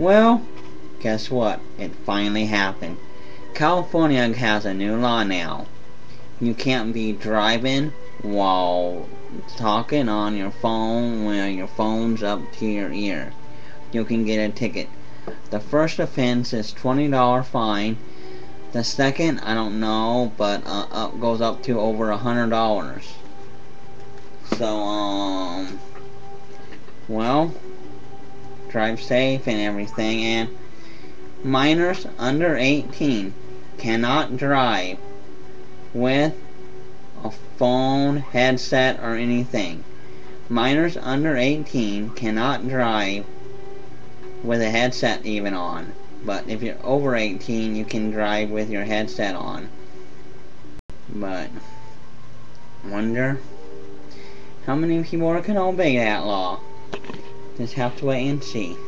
Well, guess what? It finally happened. California has a new law now. You can't be driving while talking on your phone when your phone's up to your ear. You can get a ticket. The first offense is $20 fine. The second, I don't know, but uh, up goes up to over a hundred dollars. So, um, well, drive safe and everything, and minors under 18 cannot drive with a phone, headset, or anything. Minors under 18 cannot drive with a headset even on. But if you're over 18, you can drive with your headset on. But, wonder how many people to obey that law. Just have to wait and see.